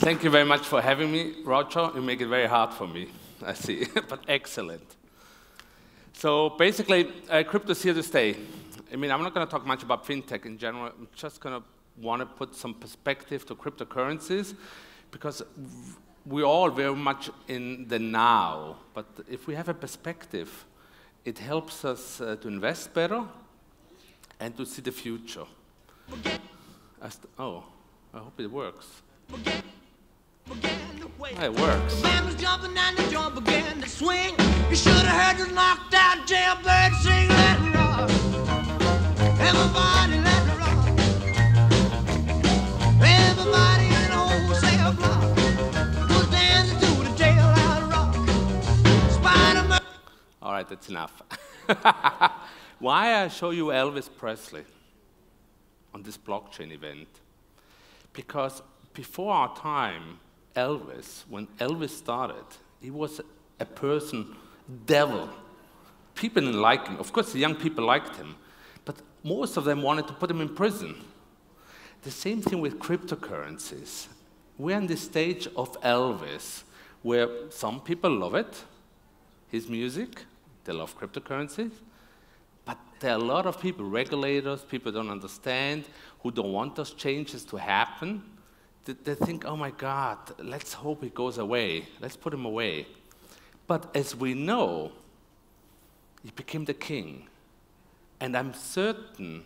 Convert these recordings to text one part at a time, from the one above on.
Thank you very much for having me, Roger. You make it very hard for me, I see, but excellent. So basically, uh, crypto's here to stay. I mean, I'm not going to talk much about fintech in general. I'm just going to want to put some perspective to cryptocurrencies because we're all very much in the now. But if we have a perspective, it helps us uh, to invest better and to see the future. oh, I hope it works. It works. The band was jumping and the drum began to swing. You should have heard the knocked out jailbird sing let it rock. Everybody let it rock. Everybody in the wholesale block was dancing to the jail out rock. Spider-Man. All right, that's enough. Why I show you Elvis Presley on this blockchain event? Because before our time, Elvis, when Elvis started, he was a person, devil. People didn't like him. Of course, the young people liked him, but most of them wanted to put him in prison. The same thing with cryptocurrencies. We're in the stage of Elvis, where some people love it, his music, they love cryptocurrencies, but there are a lot of people, regulators, people don't understand, who don't want those changes to happen they think, oh my God, let's hope he goes away. Let's put him away. But as we know, he became the king. And I'm certain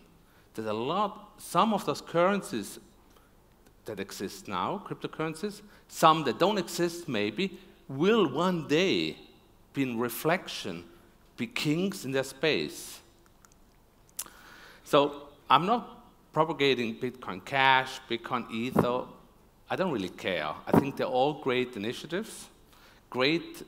that a lot, some of those currencies that exist now, cryptocurrencies, some that don't exist maybe, will one day be in reflection, be kings in their space. So I'm not propagating Bitcoin Cash, Bitcoin Ether, I don't really care. I think they're all great initiatives. Great.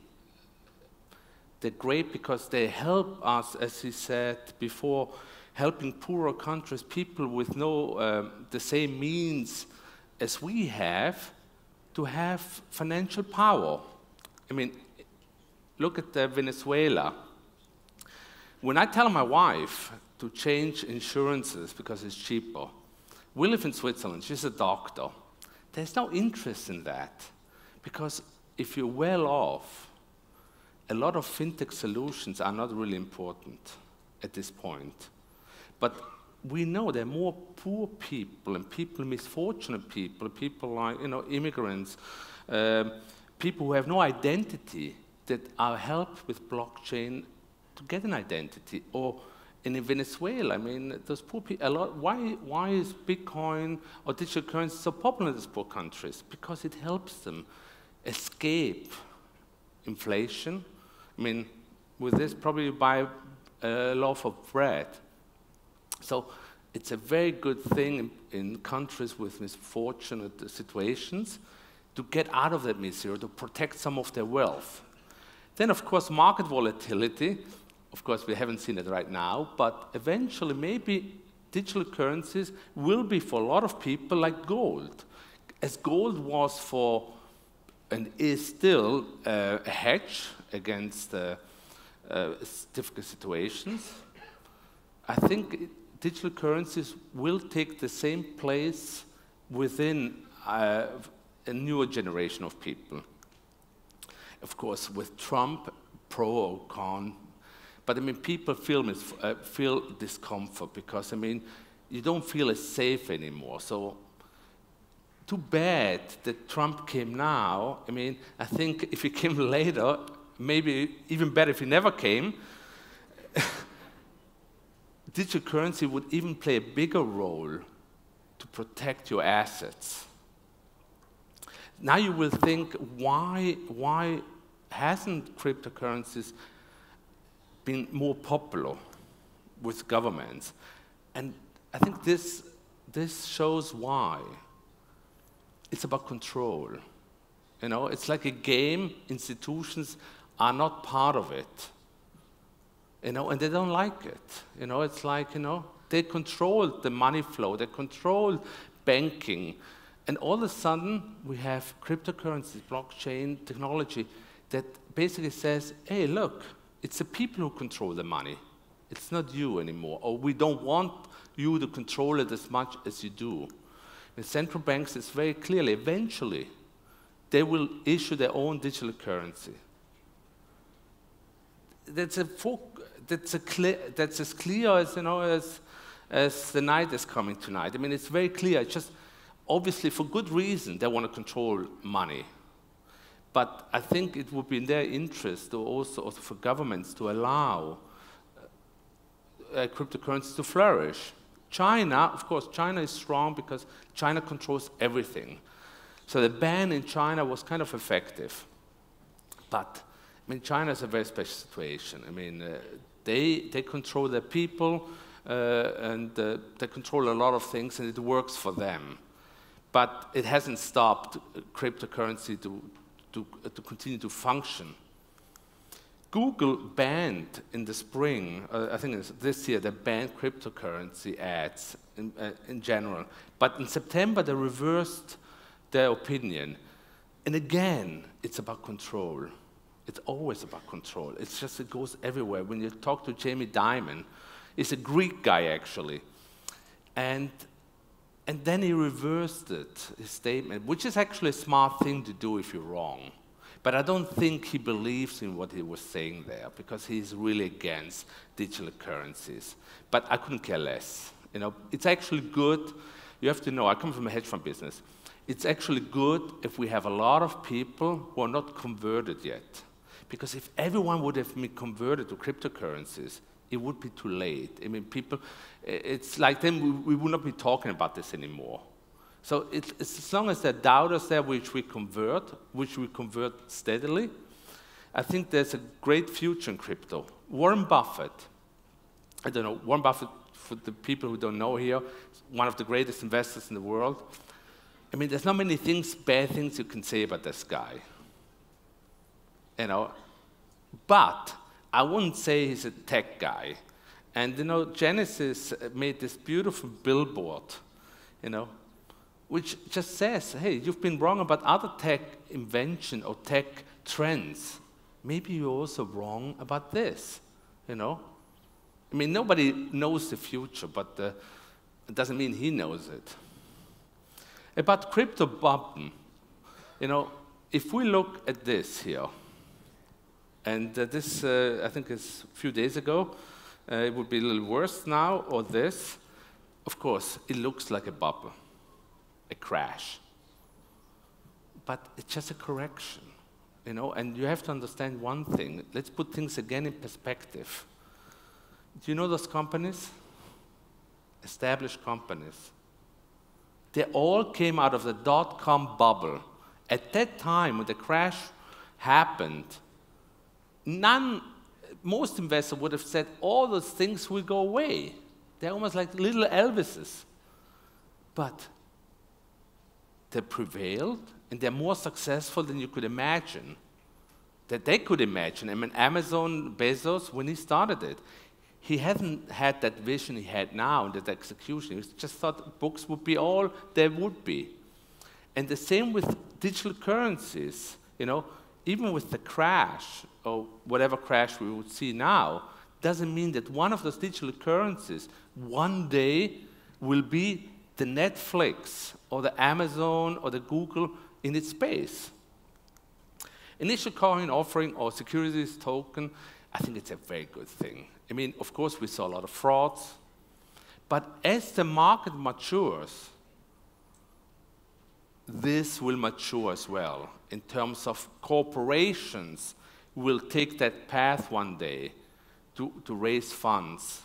They're great because they help us, as he said before, helping poorer countries, people with no um, the same means as we have, to have financial power. I mean, look at uh, Venezuela. When I tell my wife to change insurances because it's cheaper, we live in Switzerland. She's a doctor. There's no interest in that because if you're well off, a lot of fintech solutions are not really important at this point. But we know there are more poor people and people, misfortunate people, people like you know immigrants, um, people who have no identity that are helped with blockchain to get an identity or in Venezuela, I mean, those poor people, a lot, why, why is Bitcoin or digital currency so popular in these poor countries? Because it helps them escape inflation. I mean, with this, probably buy a loaf of bread. So it's a very good thing in, in countries with misfortunate situations to get out of that misery, to protect some of their wealth. Then, of course, market volatility of course, we haven't seen it right now, but eventually, maybe digital currencies will be for a lot of people like gold. As gold was for and is still uh, a hedge against uh, uh, difficult situations, I think digital currencies will take the same place within uh, a newer generation of people. Of course, with Trump, pro or con, but I mean, people feel, mis- uh, feel discomfort because, I mean, you don't feel as safe anymore. So, too bad that Trump came now. I mean, I think if he came later, maybe even better if he never came, digital currency would even play a bigger role to protect your assets. Now you will think, why, why hasn't cryptocurrencies been more popular with governments. And I think this, this shows why. It's about control. You know, it's like a game, institutions are not part of it. You know, and they don't like it. You know, it's like, you know, they control the money flow, they control banking. And all of a sudden, we have cryptocurrencies, blockchain technology that basically says, hey, look, it's the people who control the money. It's not you anymore. Or we don't want you to control it as much as you do. In central banks, it's very clearly, eventually, they will issue their own digital currency. That's, a that's, a clear, that's as clear as, you know, as, as the night is coming tonight. I mean, it's very clear. It's just, obviously, for good reason, they want to control money. But I think it would be in their interest, also, also for governments, to allow uh, cryptocurrencies to flourish. China, of course, China is strong because China controls everything. So the ban in China was kind of effective. But, I mean, China is a very special situation. I mean, uh, they, they control their people, uh, and uh, they control a lot of things, and it works for them. But it hasn't stopped cryptocurrency to, to, to continue to function. Google banned in the spring, uh, I think this year, they banned cryptocurrency ads in, uh, in, general. But in September, they reversed their opinion. And again, it's about control. It's always about control. It's just, it goes everywhere. When you talk to Jamie Dimon, he's a Greek guy actually. And, and then he reversed it, his statement, which is actually a smart thing to do if you're wrong. But I don't think he believes in what he was saying there because he's really against digital currencies. But I couldn't care less. You know, it's actually good. You have to know, I come from a hedge fund business. It's actually good if we have a lot of people who are not converted yet. Because if everyone would have been converted to cryptocurrencies, it would be too late. I mean, people, eh, it's like then we, we would not be talking about this anymore. So it, as long as there are doubters there which we convert, which we convert steadily, I think there's a great future in crypto. Warren Buffett, I don't know, Warren Buffett, for the people who don't know here, one of the greatest investors in the world. I mean, there's not many things, bad things you can say about this guy. You know, but I wouldn't say he's a tech guy. And you know, Genesis made this beautiful billboard, you know, which just says, hey, you've been wrong about other tech invention or tech trends. Maybe you're also wrong about this, you know? I mean, nobody knows the future, but uh, it doesn't mean he knows it. About crypto bubble, you know, if we look at this here, and uh, this, uh, I think, is a few days ago, uh, it would be a little worse now, or this, of course, it looks like a bubble a crash. But it's just a correction, you know, and you have to understand one thing. Let's put things again in perspective. Do you know those companies? Established companies. They all came out of the dot com bubble. At that time, when the crash happened, none, most investors would have said all those things will go away. They're almost like little Elvises. But they prevailed and they're more successful than you could imagine. That they could imagine. I mean, Amazon Bezos, when he started it, he hadn't had that vision he had now, and that execution. He just thought books would be all there would be. And the same with digital currencies. You know, even with the crash, or whatever crash we would see now, doesn't mean that one of those digital currencies one day will be the Netflix or the Amazon or the Google in its space. Initial coin offering or securities token, I think it's a very good thing. I mean, of course, we saw a lot of frauds, but as the market matures, this will mature as well in terms of corporations will take that path one day to, to raise funds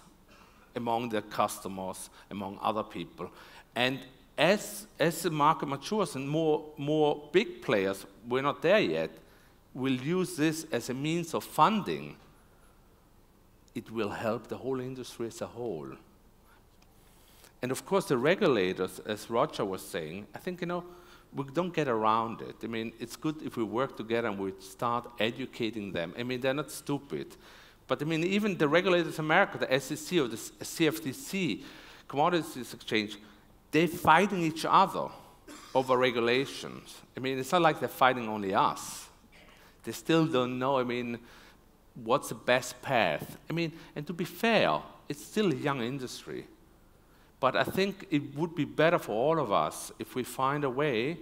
among their customers, among other people. And as, as the market matures and more, more big players, we're not there yet, will use this as a means of funding, it will help the whole industry as a whole. And of course, the regulators, as Roger was saying, I think, you know, we don't get around it. I mean, it's good if we work together and we start educating them. I mean, they're not stupid. But I mean, even the regulators in America, the SEC or the CFTC, Commodities Exchange, they're fighting each other over regulations. I mean, it's not like they're fighting only us. They still don't know, I mean, what's the best path. I mean, and to be fair, it's still a young industry. But I think it would be better for all of us if we find a way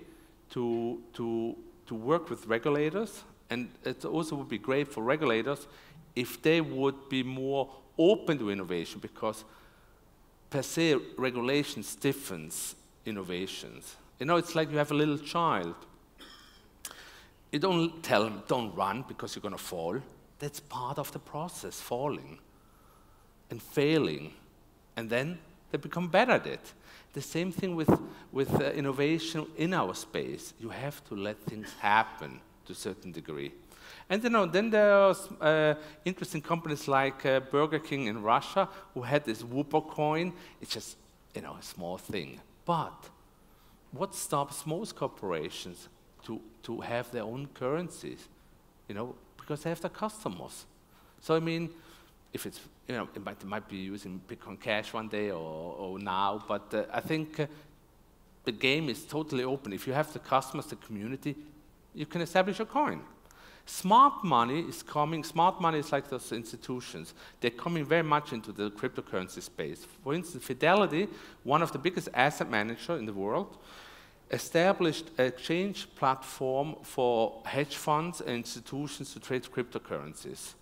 to, to, to work with regulators, and it also would be great for regulators if they would be more open to innovation, because per se, regulation stiffens innovations. You know, it's like you have a little child. You don't tell them, don't run because you're going to fall. That's part of the process, falling and failing. And then they become better at it. The same thing with, with uh, innovation in our space. You have to let things happen to a certain degree. And you know, then there are uh, interesting companies like uh, Burger King in Russia who had this Whopper coin. It's just you know a small thing, but what stops most corporations to to have their own currencies? You know, because they have their customers. So I mean, if it's you know, it might, it might be using Bitcoin Cash one day or, or now, but uh, I think uh, the game is totally open. If you have the customers, the community, you can establish a coin. Smart money is coming, smart money is like those institutions. They're coming very much into the cryptocurrency space. For instance, Fidelity, one of the biggest asset managers in the world, established an exchange platform for hedge funds and institutions to trade cryptocurrencies.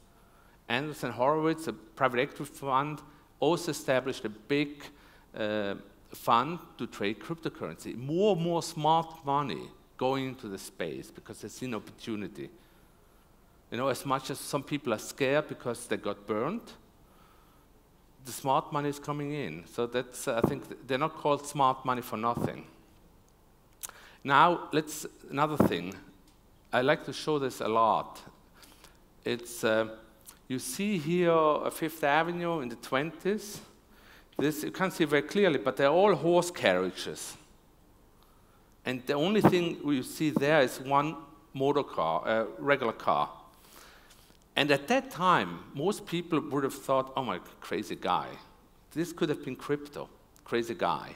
Andreessen Horowitz, a private equity fund, also established a big uh, fund to trade cryptocurrency. More and more smart money going into the space because they see an opportunity. You know, as much as some people are scared because they got burned, the smart money is coming in. So that's, uh, I think, they're not called smart money for nothing. Now, let's, another thing. I like to show this a lot. It's, uh, you see here Fifth Avenue in the 20s. This you can't see very clearly, but they're all horse carriages. And the only thing you see there is one motor car, a regular car. And at that time, most people would have thought, oh my, crazy guy. This could have been crypto, crazy guy.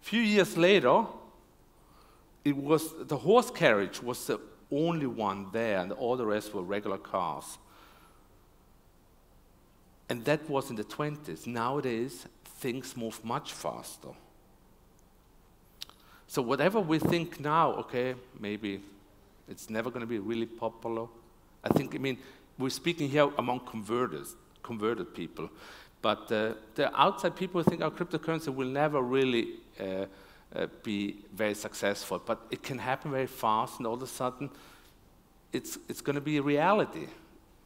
A few years later, it was, the horse carriage was the only one there, and all the rest were regular cars. And that was in the 20s. Nowadays, things move much faster. So whatever we think now, okay, maybe it's never going to be really popular. I think, I mean, we're speaking here among converters, converted people. But uh, the outside people think our cryptocurrency will never really uh, uh, be very successful. But it can happen very fast, and all of a sudden, it's, it's going to be a reality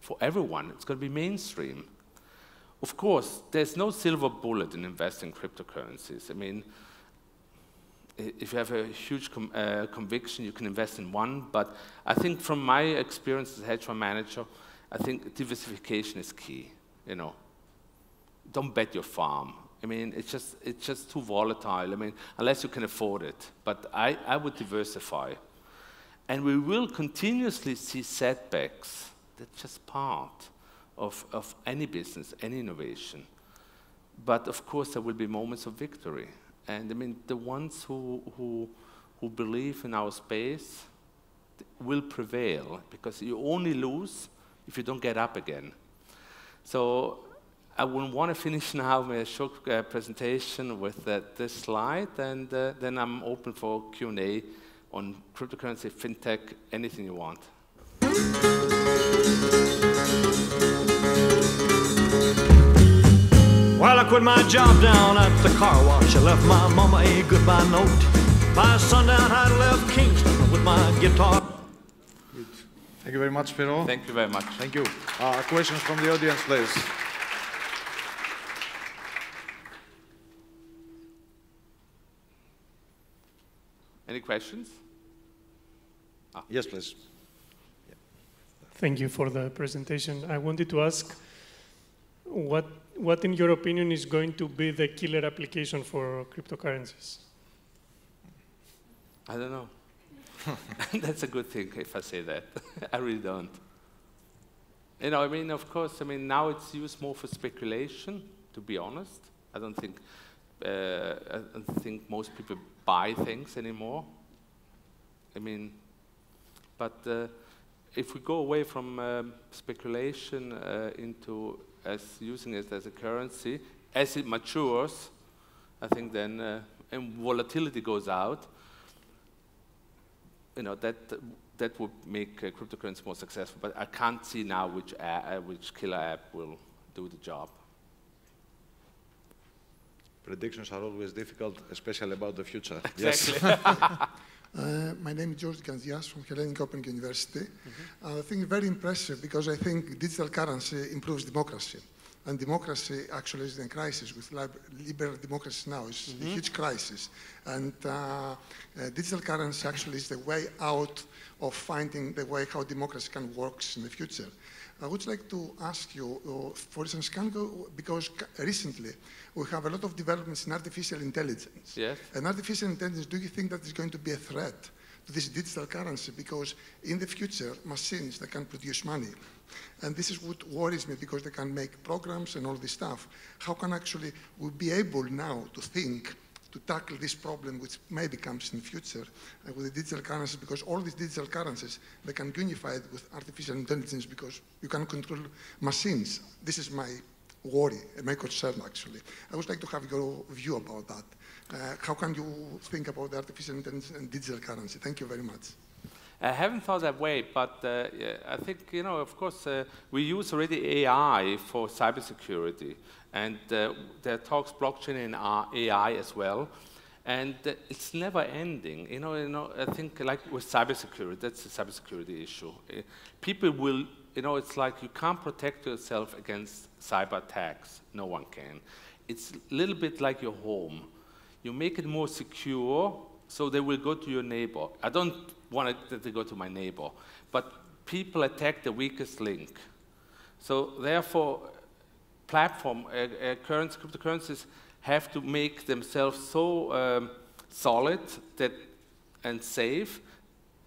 for everyone. It's going to be mainstream. Of course, there's no silver bullet in investing in cryptocurrencies. I mean, if you have a huge com uh, conviction, you can invest in one. But I think from my experience as a hedge fund manager, I think diversification is key. You know, don't bet your farm. I mean, it's just it's just too volatile. I mean, unless you can afford it. But I, I would diversify, and we will continuously see setbacks. That's just part of, of any business, any innovation. But of course, there will be moments of victory. And I mean, the ones who, who, who believe in our space will prevail because you only lose if you don't get up again. So I would want to finish now my short uh, presentation with uh, this slide, and uh, then I'm open for Q&A on cryptocurrency, fintech, anything you want. Well, I quit my job down at the car wash. I left my mama a goodbye note. By sundown, I left Kingston with my guitar. Good. Thank you very much, Pero. Thank you very much. Thank you. Uh, questions from the audience, please. Any questions? Ah. Yes, please. Thank you for the presentation. I wanted to ask what, what in your opinion, is going to be the killer application for cryptocurrencies? I don't know. That's a good thing if I say that. I really don't. You know, I mean, of course, I mean, now it's used more for speculation, to be honest. I don't think, uh, I don't think most people buy things anymore. I mean, but uh, if we go away from um, speculation uh, into as using it as a currency, as it matures, I think then uh, and volatility goes out, you know, that, that would make uh, cryptocurrency more successful. But I can't see now which, uh, which killer app will do the job. Predictions are always difficult, especially about the future. Exactly. Yes. Uh, my name is George Ganzias from Hellenic Open University. Mm -hmm. I think very impressive because I think digital currency improves democracy. And democracy actually is in crisis with liberal democracy now. It's mm -hmm. a huge crisis. And uh, uh, digital currency actually is the way out of finding the way how democracy can work in the future. I would like to ask you, uh, for instance, can go, because recently we have a lot of developments in artificial intelligence. Yes. And artificial intelligence, do you think that is going to be a threat to this digital currency? Because in the future, machines that can produce money, and this is what worries me because they can make programs and all this stuff. How can actually we be able now to think to tackle this problem which maybe comes in the future uh, with the digital currencies because all these digital currencies, they can unify it with artificial intelligence because you can control machines. This is my worry, my concern actually. I would like to have your view about that. Uh, how can you think about artificial intelligence and digital currency? Thank you very much. I haven't thought that way, but uh, I think, you know, of course, uh, we use already AI for cybersecurity. And uh, there talks blockchain and AI as well. And uh, it's never ending. You know, you know, I think like with cybersecurity, that's a cybersecurity issue. Uh, people will, you know, it's like you can't protect yourself against cyber attacks. No one can. It's a little bit like your home. You make it more secure, so they will go to your neighbor. I don't want to go to my neighbor, but people attack the weakest link. So therefore, platform, uh, uh, currency, cryptocurrencies have to make themselves so um, solid that, and safe,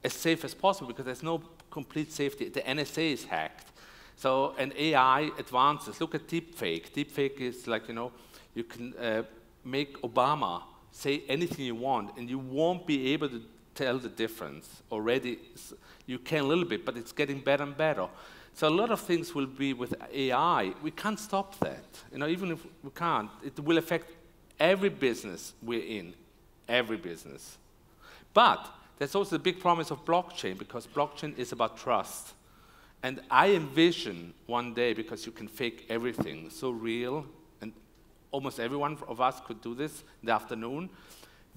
as safe as possible, because there's no complete safety. The NSA is hacked. So, and AI advances. Look at deepfake. Deepfake is like, you know, you can uh, make Obama say anything you want, and you won't be able to tell the difference. Already, you can a little bit, but it's getting better and better. So a lot of things will be with AI. We can't stop that. You know, even if we can't, it will affect every business we're in, every business. But there's also the big promise of blockchain because blockchain is about trust. And I envision one day, because you can fake everything, so real, and almost everyone of us could do this in the afternoon,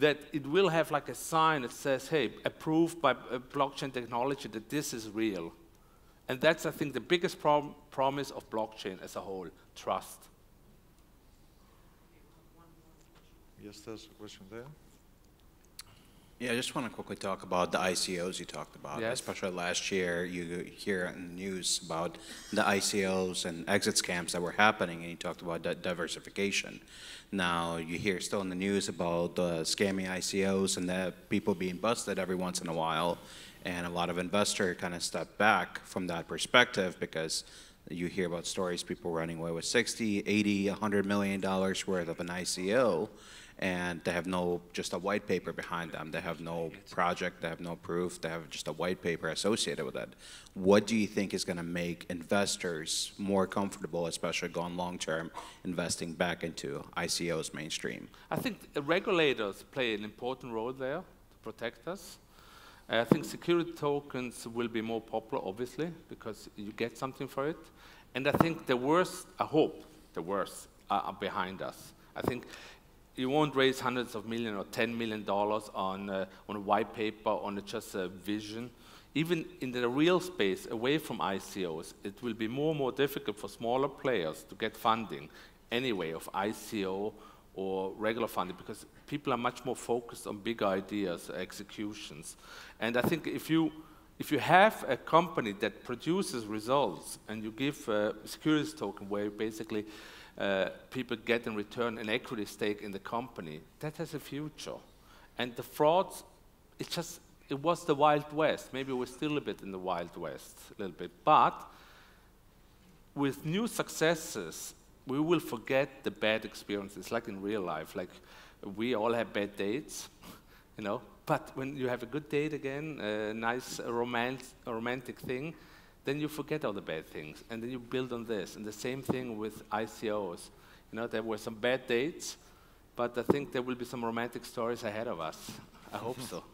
that it will have like a sign that says, hey, approved by uh, blockchain technology that this is real. And that's, I think, the biggest prom promise of blockchain as a whole, trust. Yes, there's a question there. Yeah, I just want to quickly talk about the ICOs you talked about. Yes. Especially last year, you hear in the news about the ICOs and exit scams that were happening, and you talked about that diversification. Now, you hear still in the news about the scammy ICOs and the people being busted every once in a while. And a lot of investors kind of step back from that perspective because you hear about stories people running away with 60, 80, 100 million dollars worth of an ICO and they have no just a white paper behind them. They have no project, they have no proof, they have just a white paper associated with it. What do you think is going to make investors more comfortable, especially going long term, investing back into ICOs mainstream? I think regulators play an important role there to protect us. I think security tokens will be more popular, obviously, because you get something for it. And I think the worst, I hope the worst, are behind us. I think you won't raise hundreds of million or $10 million on, uh, on a white paper, on just a vision. Even in the real space, away from ICOs, it will be more and more difficult for smaller players to get funding anyway of ICO or regular funding because people are much more focused on big ideas, executions. And I think if you, if you have a company that produces results and you give a securities token where basically uh, people get in return an equity stake in the company, that has a future. And the frauds, it just, it was the Wild West. Maybe we're still a bit in the Wild West, a little bit. But with new successes, we will forget the bad experiences, like in real life. Like we all have bad dates, you know. But when you have a good date again, a nice romance, a romantic thing, then you forget all the bad things, and then you build on this. And the same thing with ICOs. You know, there were some bad dates, but I think there will be some romantic stories ahead of us. I hope so.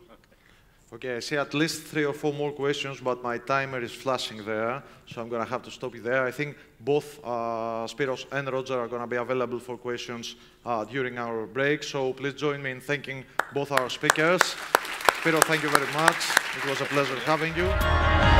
Okay, I see at least three or four more questions, but my timer is flashing there, so I'm going to have to stop it there. I think both uh, Spiros and Roger are going to be available for questions uh, during our break, so please join me in thanking both our speakers. Spiro, thank you very much. It was a pleasure having you.